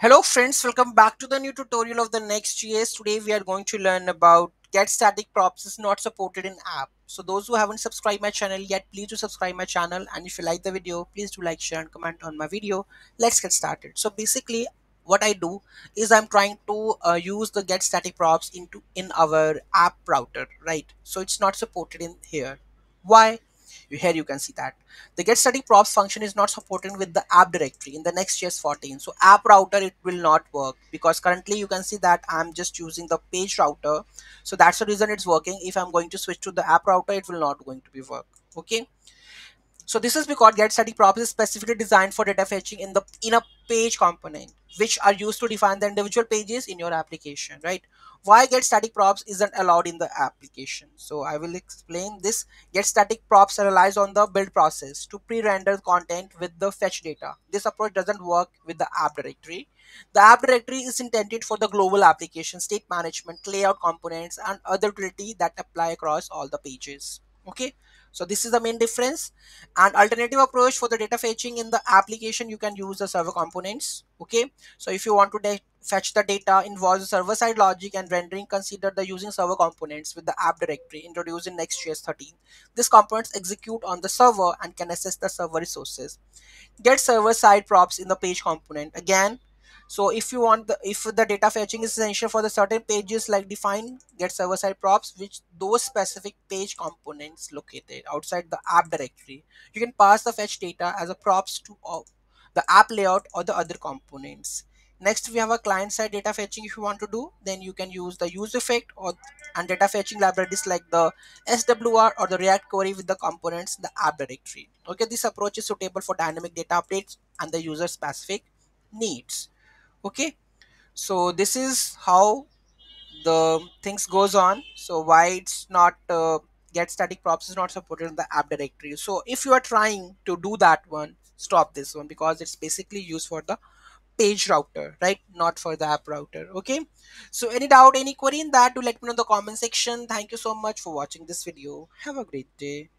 Hello friends, welcome back to the new tutorial of the next Next.js. Today we are going to learn about get static props is not supported in app. So those who haven't subscribed my channel yet, please do subscribe my channel and if you like the video, please do like, share and comment on my video. Let's get started. So basically what I do is I'm trying to uh, use the get static props into in our app router, right? So it's not supported in here. Why? Here you can see that. The get static props function is not supported with the app directory in the next.js 14 so app router it will not work because currently you can see that i'm just using the page router. So that's the reason it's working. If i'm going to switch to the app router it will not going to be work. Okay? So this is because get static props is specifically designed for data fetching in the in a page component, which are used to define the individual pages in your application, right? Why get static props isn't allowed in the application. So I will explain this. Get static props relies on the build process to pre-render content with the fetch data. This approach doesn't work with the app directory. The app directory is intended for the global application, state management, layout components, and other utility that apply across all the pages. Okay? So this is the main difference. And alternative approach for the data fetching in the application you can use the server components. Okay? So if you want to fetch the data involves server side logic and rendering consider the using server components with the app directory introduced in next.js 13 these components execute on the server and can access the server resources. Get server side props in the page component. Again so if you want the if the data fetching is essential for the certain pages like define get server side props which those specific page components located outside the app directory you can pass the fetch data as a props to the app layout or the other components. Next we have a client side data fetching if you want to do. Then you can use the use effect or and data fetching libraries like the swr or the react query with the components the app directory. Okay this approach is suitable for dynamic data updates and the user specific needs okay? So this is how the things goes on. So why it's not uh, get static props is not supported in the app directory. So if you are trying to do that one stop this one because it's basically used for the page router right? Not for the app router. Okay? So any doubt any query in that do let me know in the comment section. Thank you so much for watching this video. Have a great day